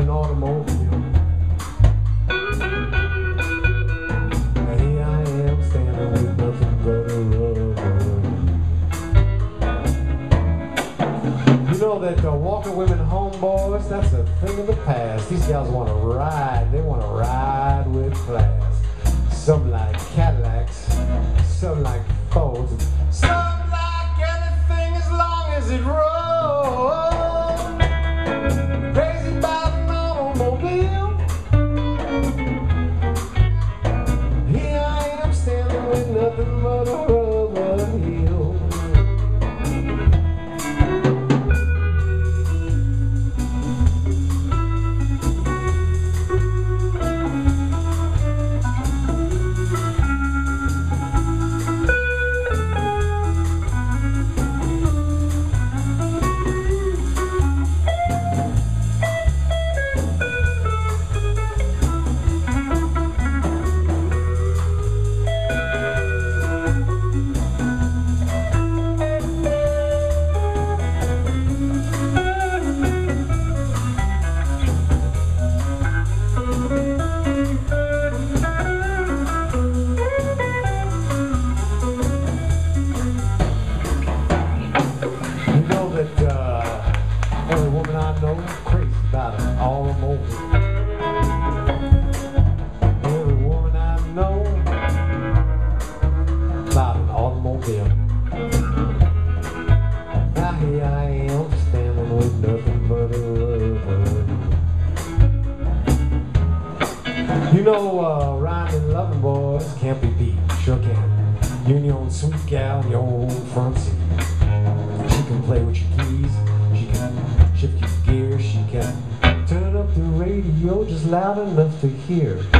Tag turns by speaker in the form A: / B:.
A: an automobile. You know that the Walker Women Homeboys, that's a thing of the past. These guys want to ride, they want to ride with class. Some like Cadillacs, some like Fords, some like anything as long as it runs. Crazy about an automobile. Every woman I know about an automobile. Now here I am standing with nothing but a. You know, uh, rhyming loving boys can't be beat, sure can. You and your own sweet gal your own front seat. She can play with your keys. Radio just loud enough to hear.